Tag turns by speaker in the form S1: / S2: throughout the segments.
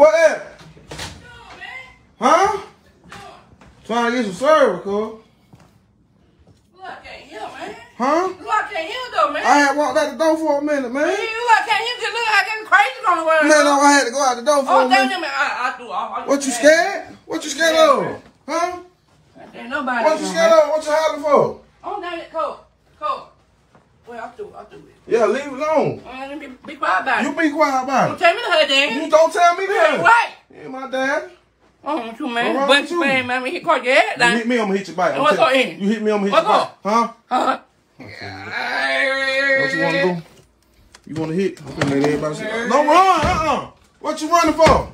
S1: What that? Huh? Trying to get some service, cuz.
S2: Look, can't hear, man.
S1: Huh?
S2: Look, I can't hear though, man.
S1: I had walked out the door for a minute, man.
S2: Man, look, can't hear. Just look, I getting crazy on the word.
S1: Man, no, I had to go out the door for
S2: Oh,
S1: a
S2: damn,
S1: minute.
S2: man, I, I do. I, I
S1: What you scared? What you scared of? Huh?
S2: Ain't nobody.
S1: What you scared of? What you hollering for?
S2: Oh, damn it, Cole. Cole. Well, I'll do it. I'll do it.
S1: Yeah, leave it alone.
S2: Uh, be, be quiet about it.
S1: You be quiet about
S2: Don't
S1: it.
S2: tell me to her, then.
S1: You don't tell me that.
S2: Right.
S1: You ain't my dad.
S2: Oh, you man.
S1: wrong
S2: Bunch of
S1: you?
S2: man, man. He caught your head
S1: You hit me, I'm gonna hit your bike. I'm
S2: What's up, in?
S1: You hit me, I'm gonna hit
S2: What's
S1: your bike.
S2: up?
S1: Huh?
S2: Huh?
S1: What you wanna do? You wanna hit? I'm gonna let everybody see. Don't run, uh-uh. What you running for?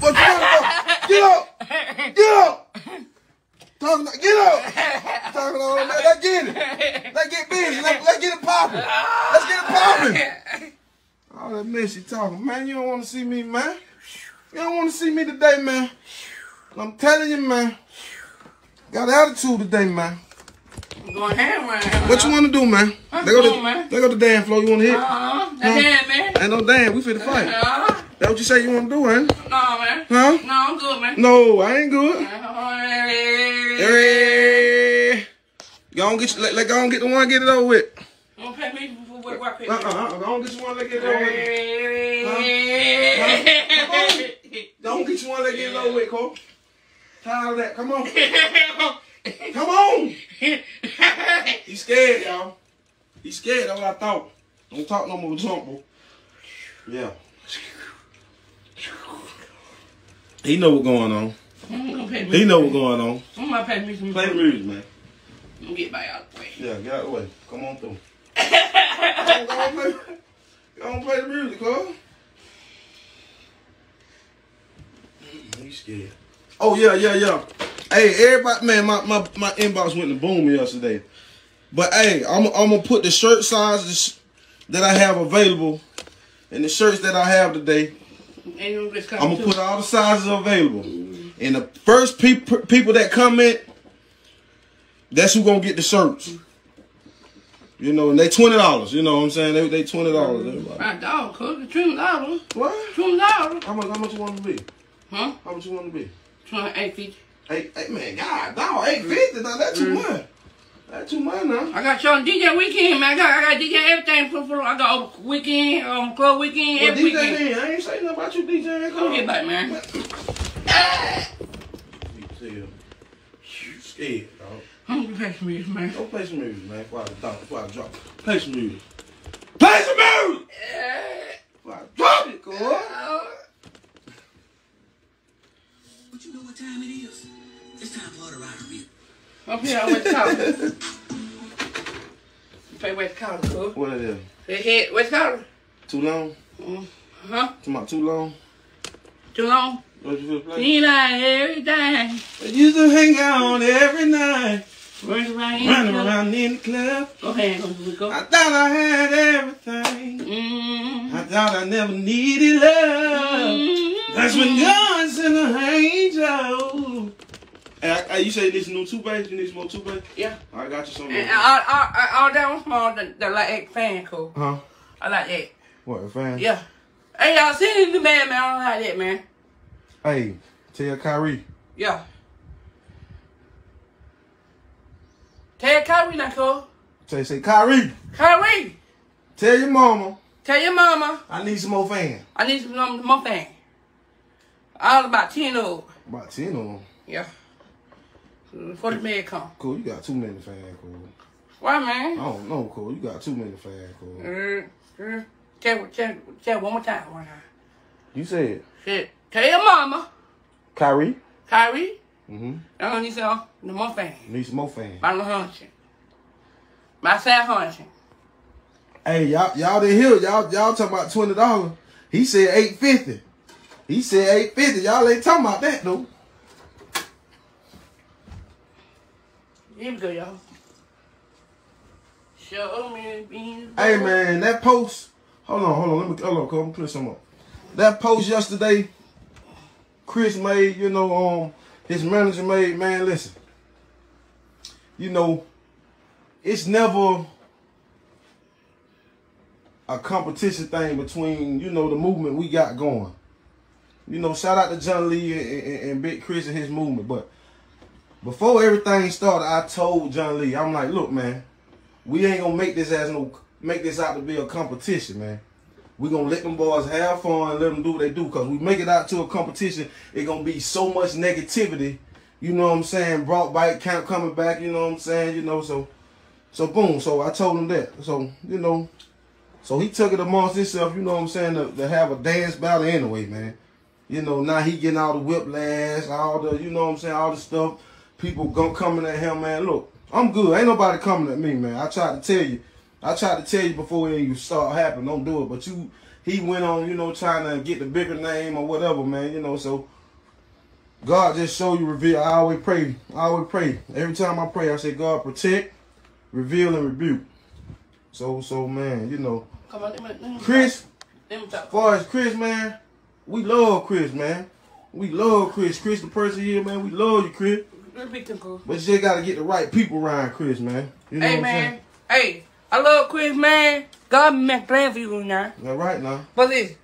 S1: What you running for? Get up! Get up! Talking, get up! Talking all that. Let's get it. Let's get busy. Let, let's get it popping. Let's get it popping. All that mess you talking, man. You don't want to see me, man. You don't want to see me today, man. I'm telling you, man. Got attitude today, man.
S2: I'm going ham right now.
S1: What you want to do, man? They go to,
S2: man.
S1: they go to dance floor. You want to hit?
S2: Uh-huh. That hand, man.
S1: Ain't no damn. We finna fight.
S2: Uh-huh.
S1: That what you say you want to do, ain't?
S2: No, man.
S1: Huh?
S2: No, I'm good, man.
S1: No, I ain't good.
S2: Hey.
S1: Hey. Go on, get you, let, let go on, get the one, get it over with.
S2: Don't pay me for what what pay
S1: Uh
S2: me.
S1: uh, uh, go on, get you one, let get it over with.
S2: Hey.
S1: Go on, get you one, let get it over with, Cole. Tired of that. Come on, come on. He's scared, y'all. He's scared. That's what I thought. Don't talk no more jump, bro. Yeah. He know what's going on.
S2: Don't pay.
S1: He know what's going on.
S2: I'm gonna pay me some.
S1: Play the music, man.
S2: I'm gonna get back out the way.
S1: Yeah, get out the way. Come on through. go, on, play, go on, play the music, Cole. Mm, He's scared. Oh yeah, yeah, yeah. Hey, everybody, man, my, my, my inbox went to boom yesterday. But hey, I'm, I'm gonna put the shirt sizes that I have available and the shirts that I have today.
S2: Ain't no just
S1: I'm gonna put all the sizes available. And the first peop- people that comment, that's who gonna get the shirts. You know, and they twenty dollars. You know what I'm saying? They they twenty dollars. Everybody.
S2: My dog cook twenty dollars.
S1: What?
S2: Twenty dollars.
S1: How much? How much you want to be?
S2: Huh?
S1: How much you want to be?
S2: Twenty eight fifty.
S1: Eight, eight man, God, dog, eight fifty. Now that's too mm-hmm. much. That's too much now.
S2: I got y'all DJ weekend, man. I got I got DJ everything for, for I got over weekend, um club weekend,
S1: Well,
S2: every
S1: DJ,
S2: weekend.
S1: then, I ain't say nothing about you, DJ.
S2: Come get back, man.
S1: You tell. You scared, dog.
S2: I'm gonna pay some music, man.
S1: Go play some music, man. Before I drop, before I drop. Play some music. Play some music. Before I drop it, girl.
S3: But you know what time it is? It's time for the rivalry.
S2: Up here, I went to college. Play West College, cool.
S1: What it is?
S2: They hit West College.
S1: Too long?
S2: Uh huh?
S1: Too much? Too long?
S2: Too long?
S1: What you feel play?
S2: See like everything.
S1: I used to hang out every night,
S2: around.
S1: running around in the club.
S2: Go ahead, go.
S1: I thought I had everything.
S2: Mm.
S1: I thought I never needed love. That's when God sent an angel. Hey, I, I, you say you need some new toothpaste? You need some more toothpaste?
S2: Yeah.
S1: I got you some.
S2: And all, all, that one small, the, the like that fan cool.
S1: Huh?
S2: I like that.
S1: What, a fan?
S2: Yeah. Hey, y'all seen the man, man? I don't like that, man.
S1: Hey, tell Kyrie.
S2: Yeah. Tell Kyrie now, cool.
S1: Say, say, Kyrie,
S2: Kyrie,
S1: tell your mama
S2: tell your mama
S1: I need some more fans.
S2: I need some more, fan. All about 10 old.
S1: About 10 of them.
S2: Yeah. Before the man come.
S1: Cool, you got too many fans, cool.
S2: Why, man?
S1: I don't know, cool. You got too many fans, cool.
S2: Uh, uh, tell, tell, tell one more time. One time.
S1: You said
S2: Shit. Tell your mama,
S1: Kyrie.
S2: Kyrie,
S1: Mm-hmm.
S2: I don't need some no more fan.
S1: Need some more fans.
S2: The hunching. By side hunching.
S1: Hey, y'all, y'all didn't hear y'all. Y'all talking about twenty dollars. He said eight fifty. He said eight fifty. Y'all ain't talking about that though.
S2: Here we go, y'all. Show me beans.
S1: Hey man, that post. Hold on, hold on. Let me hold on. Come clear some up. That post yesterday, Chris made. You know, um, his manager made. Man, listen. You know, it's never a competition thing between you know the movement we got going. You know, shout out to John Lee and, and, and Big Chris and his movement. But before everything started, I told John Lee, I'm like, look, man, we ain't gonna make this as no make this out to be a competition, man. We gonna let them boys have fun and let them do what they do. Cause we make it out to a competition, it gonna be so much negativity. You know what I'm saying? Brought back, count coming back. You know what I'm saying? You know, so so boom. So I told him that. So you know, so he took it amongst himself. You know what I'm saying? To, to have a dance battle anyway, man. You know, now he getting all the whiplash, all the, you know what I'm saying, all the stuff. People go coming at him, man. Look, I'm good. Ain't nobody coming at me, man. I tried to tell you. I tried to tell you before it even start happening. Don't do it. But you, he went on, you know, trying to get the bigger name or whatever, man. You know, so God just show you, reveal. I always pray. I always pray. Every time I pray, I say, God protect, reveal, and rebuke. So, so man, you know,
S2: Come on, let me, let me
S1: Chris.
S2: Let me
S1: far as Chris, man, we love Chris, man. We love Chris. Chris, the person here, man. We love you, Chris.
S2: Let's be cool.
S1: But you just gotta get the right people around Chris, man. You know
S2: Hey, man. Hey, I love Chris, man. God make plan for you now.
S1: All right now.
S2: But listen,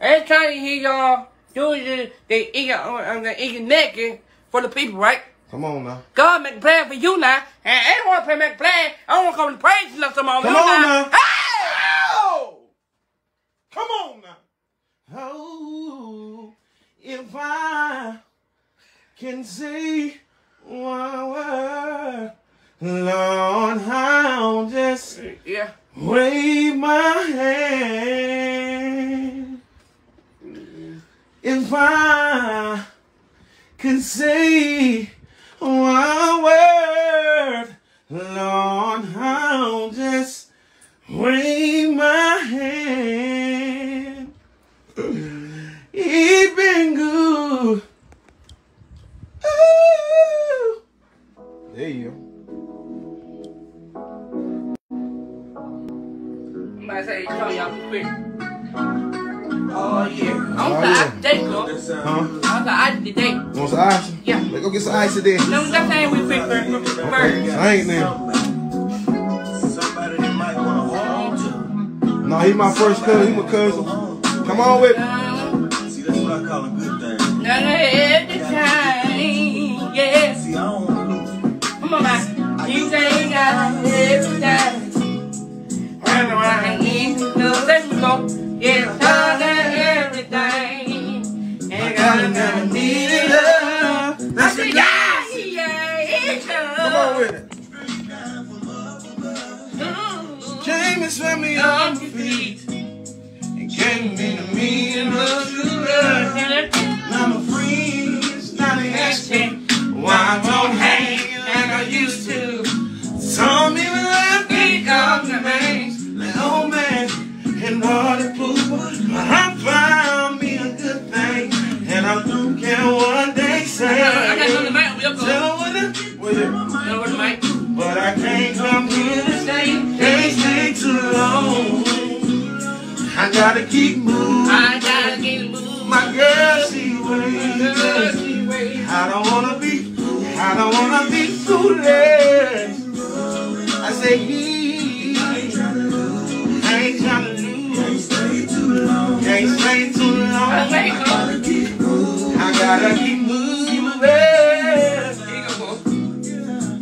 S2: every time you hear y'all doing this, they eat uh, they eat naked for the people, right?
S1: Come on now.
S2: God make plan for you now. And I don't want to make a plan. I don't want to come to praise you more.
S1: Come
S2: you
S1: on
S2: now.
S1: now.
S2: Hey!
S1: Oh! Come on now. Oh, if I can say one word, Lord, I'll just
S2: Yeah.
S1: Wave my hand. If I can say one word, Lord, I'll just wave Let's go get some ice.
S2: No, that we fix first. first.
S1: I ain't now.
S3: Somebody that might want to hold you.
S1: No, he my first cousin. He my cousin. Come on with me.
S3: See, that's what I call a good thing.
S2: Not every time, yeah.
S3: See, I don't want to lose.
S2: Come on, man. You say that every time. Run around in the let me go. Yeah,
S1: Came and me
S2: On feet.
S1: and gave me the meaning of true love. Now my friends not asking why I don't hang like I used to. Some even left me on the banks, like old man and water pooper. But I found me a good thing, and I don't care what they say.
S2: I got another mic. We'll go.
S1: Tell what it.
S2: Another mic.
S1: But I can't come gotta keep moving.
S2: I gotta get moved.
S1: My girl, she waits.
S2: Girl, she waits.
S1: I don't wanna be, I don't wanna be foolish. I say he, I ain't tryna lose. Can't stay too long. Can't stay too
S2: I
S1: long.
S2: make up.
S1: I gotta keep moving.
S2: Here you go.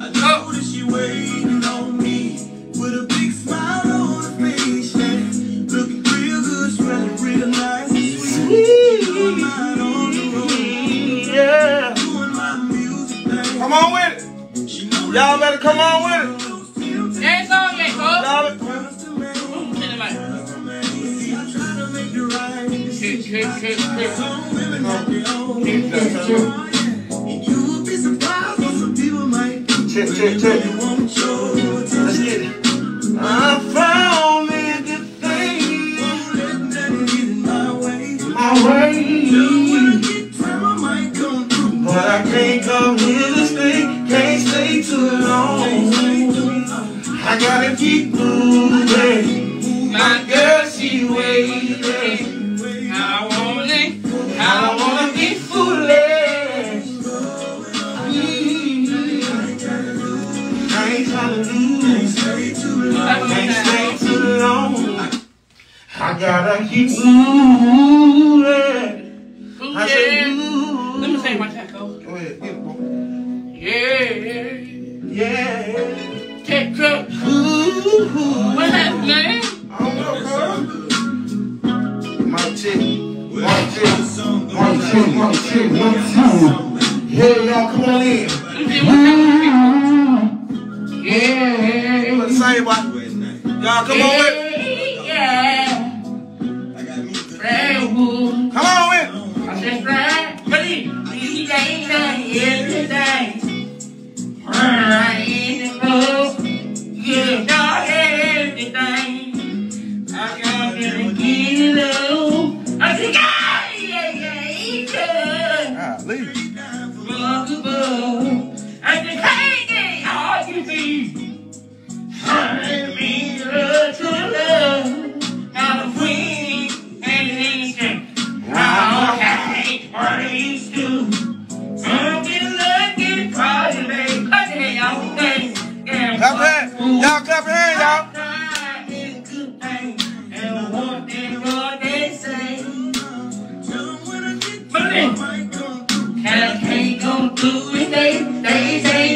S3: I noticed waiting
S1: check, check, check. Let's get it. I found me a good thing.
S3: My way.
S1: But I can't come here to stay, can't stay too long. I gotta keep moving. Gotta keep moving. I
S2: go.
S1: Go ahead, get it, boy.
S2: Yeah.
S1: Yeah.
S2: Take truck.
S1: Ooh.
S2: What happened, man?
S1: I don't know, cuz. Mic check. Mic check. Mic check. Mic check. Mic check. Yeah, y'all come on in.
S2: Let me happened. Yeah.
S1: Let's say Y'all come on with.
S2: Right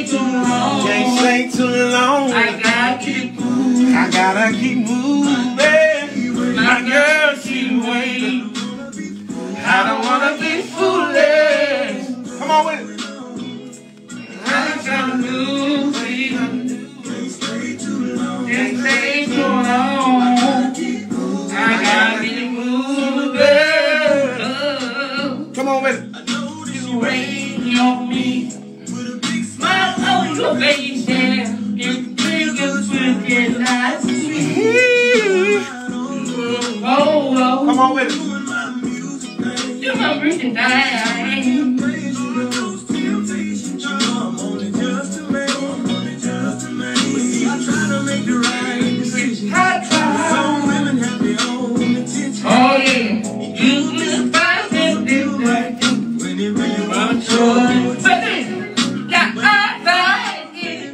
S2: Can't
S1: stay too long.
S2: I got to
S1: keep moving.
S2: I gotta keep moving.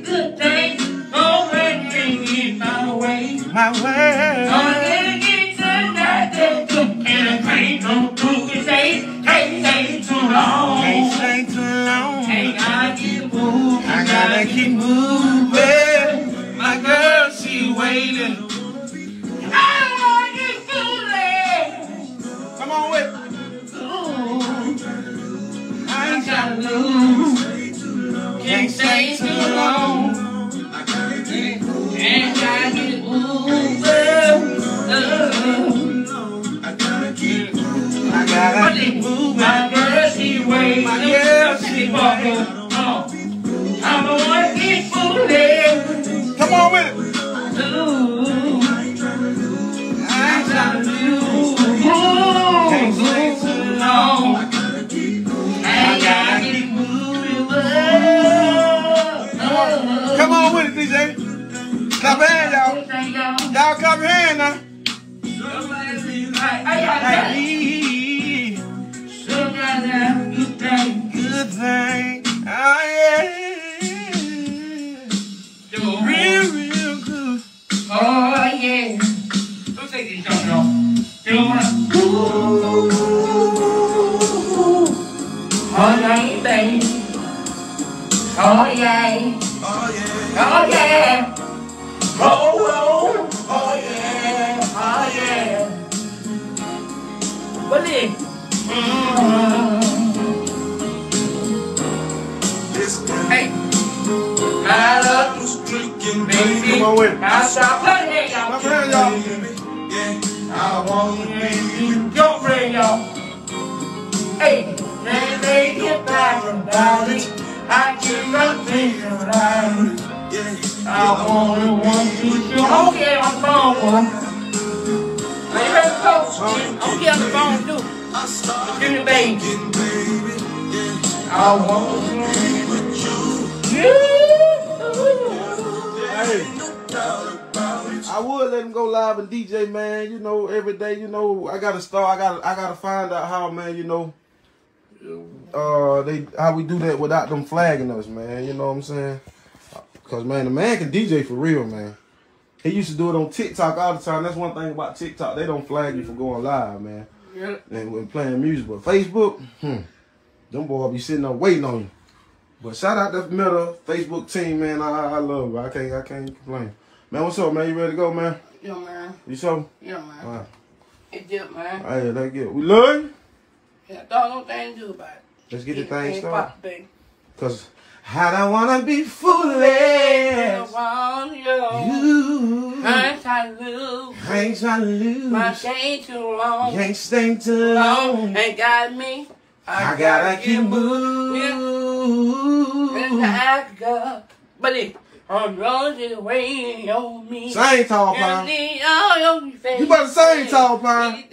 S2: Good thing. Oh, when you get my way.
S1: DJ. Clap your hands, y'all.
S2: y'all.
S1: Clap your hands now. Oh yeah.
S2: Oh yeah. Oh yeah. Oh
S3: oh.
S2: Oh yeah. Oh yeah. What is? Mm.
S3: This
S2: Hey. My love,
S3: was drinking,
S2: baby.
S3: baby.
S1: Come on with.
S2: I stop playing, y'all.
S1: Clap your y'all.
S3: Yeah.
S2: I wanna make you don't bring y'all. Hey, then they get back about it. I wanna want you okay on the phone, boy. Are? Okay on the phone too. Give me baby. I want you.
S3: With you.
S1: I would let him go live and DJ, man. You know, every day. You know, I gotta start. I gotta. I gotta find out how, man. You know, uh, they how we do that without them flagging us, man. You know what I'm saying? Cause man, the man can DJ for real, man. He used to do it on TikTok all the time. That's one thing about TikTok. They don't flag you for going live, man.
S2: Yeah.
S1: And when playing music, but Facebook, hmm, Them boys be sitting there waiting on you. But shout out the middle Facebook team, man. I, I love it. I can't I can't complain. Man, what's up, man? You ready to go, man?
S2: Yeah, man.
S1: You so?
S2: Yeah, man.
S1: All right.
S2: It's just, man.
S1: Hey, let's get We love you.
S2: Yeah, don't no thing to do about it.
S1: Let's get the thing started.
S2: Pop, baby.
S1: Cause I don't wanna be
S2: I
S1: foolish.
S2: want you.
S1: You
S2: I ain't trying to lose.
S1: I ain't trying to lose.
S2: My stay too long.
S1: You ain't staying too
S2: long.
S1: long.
S2: Ain't got me.
S1: I gotta keep
S2: And
S1: moving.
S2: I go. But it, I'm running away on me.
S1: Sing tall pine.
S2: the all on your face.
S1: You better sing tall pine.